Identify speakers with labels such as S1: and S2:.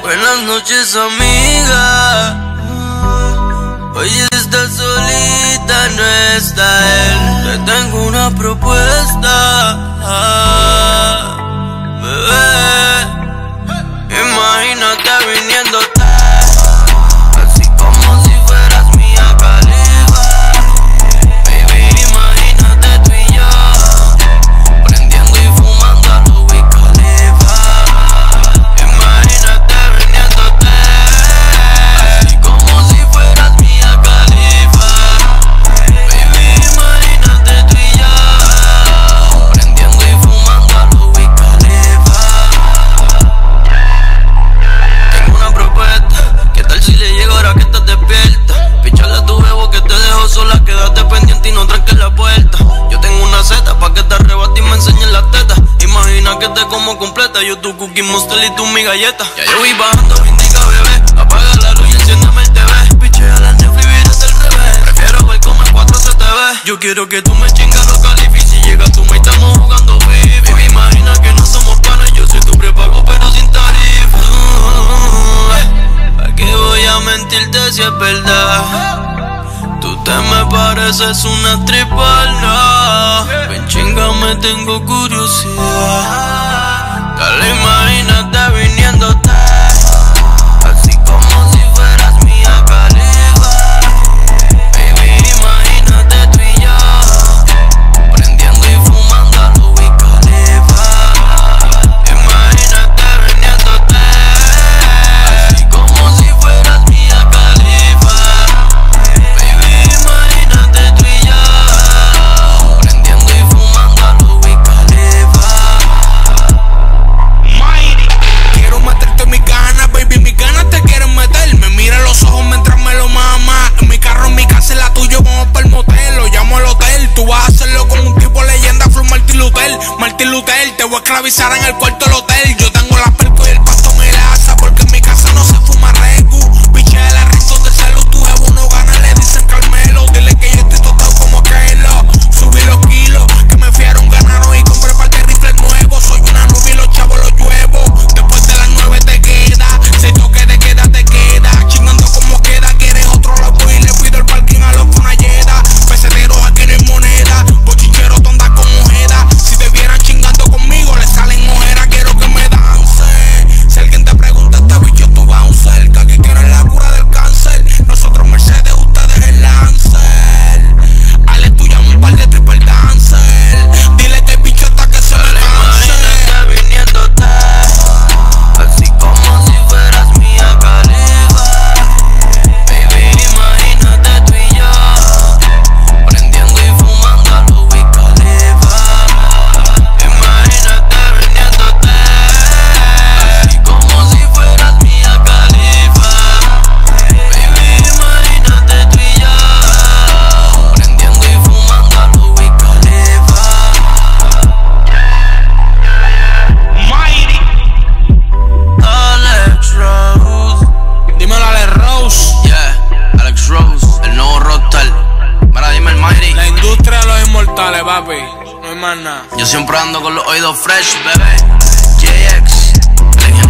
S1: Buenas noches amiga, hoy está solita, no está él, te tengo una propuesta. no tranques la puerta. Yo tengo una seta pa' que te arrebate y me enseñes las tetas. Imagina que te como completa, yo tu cookie monster y tú mi galleta. Ya yo voy bajando, indica bebé, apaga la luz y enciéndeme el TV. Piche a la Netflix y es el revés, prefiero ver como en 4 se. Yo quiero que tú me chingas los califis, si llegas tú me estamos jugando vivo. Baby, imagina que no somos panas, yo soy tu prepago pero sin tarifa. Eh, ¿A qué voy a mentirte si es verdad? pareces una tripalda. Ven, chinga, me tengo curiosidad.
S2: glutear. Te voy a esclavizar en el cuarto del hotel. No hay más nada.
S1: Yo siempre ando con los oídos fresh, bebé. JX.